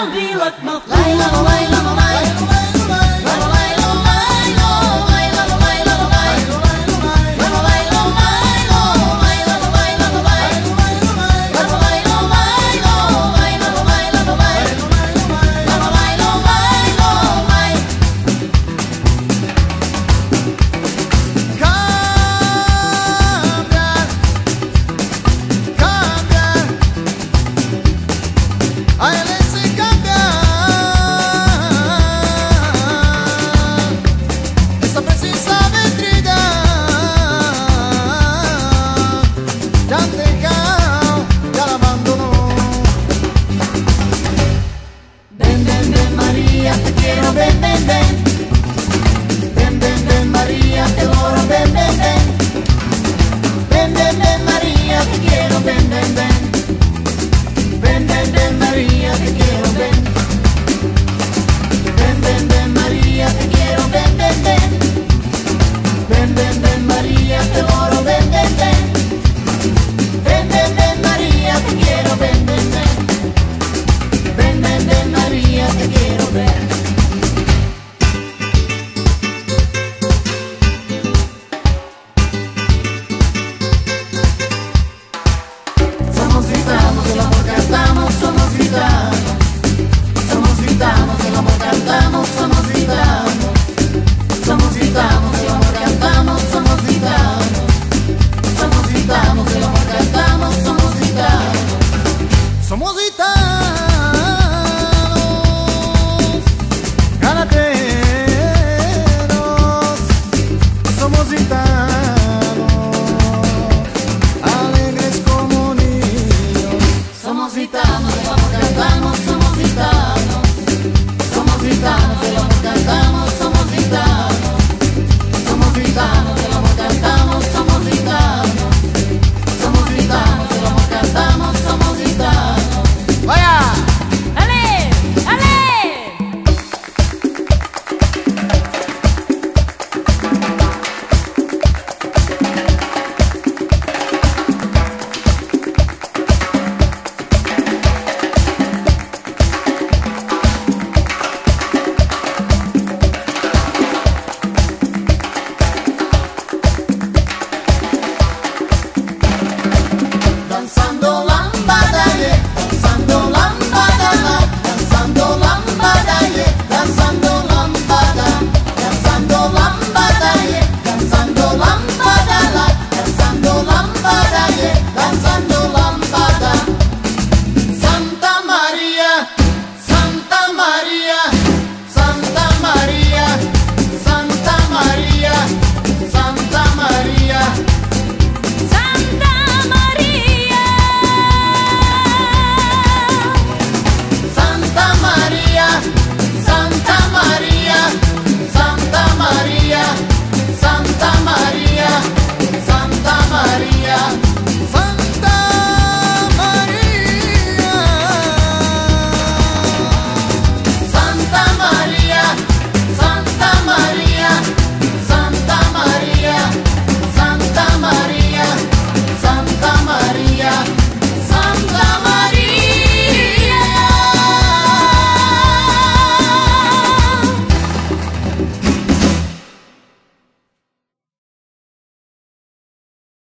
I'll be like my fly. cantamos, el amor cantamos, somos gitanos. Somos gitanos, el amor cantamos, somos gitanos. Somos gitanos.